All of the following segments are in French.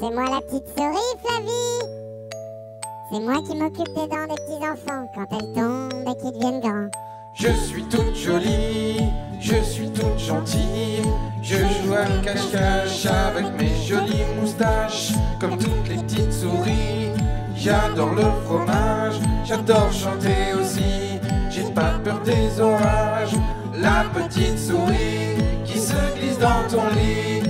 C'est moi la petite souris, Flavie. C'est moi qui m'occupe des dents des petits enfants quand elles tombent et qu'ils deviennent grands. Je suis toute jolie, je suis toute gentille. Je joue à cache-cache avec mes jolies moustaches, comme toutes les petites souris. J'adore le fromage, j'adore chanter aussi. J'ai pas peur des orages. La petite souris qui se glisse dans ton lit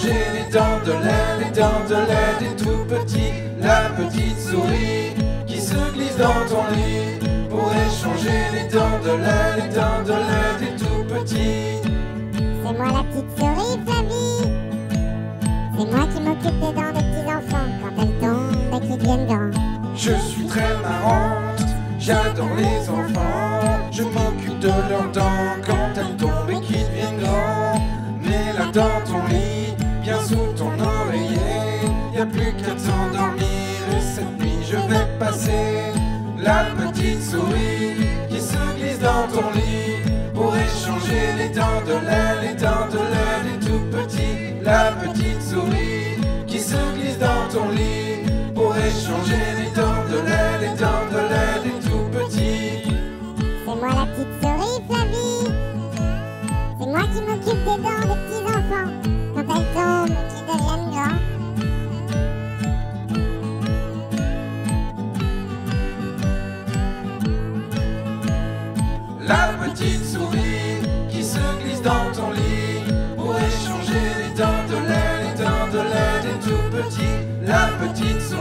échanger les dents de lait, les dents de lait des tout petits. La petite souris qui se glisse dans ton lit pour échanger les dents de lait, les dents de lait des tout petits. C'est moi la petite souris, Flavie. C'est moi qui m'occupe des dents des petits enfants quand elles tombent et qu'ils deviennent grands. Je suis très marrante, j'adore les enfants. Je m'occupe de leurs dents quand elles tombent et qu'ils deviennent grands. Mais là dans ton lit, bien sous ton oreiller, y a plus qu'à t'endormir. Et cette nuit, je vais passer la petite souris qui se glisse dans ton lit pour échanger les dents de lait, les dents de lait des tout petits. La petite souris La petite souris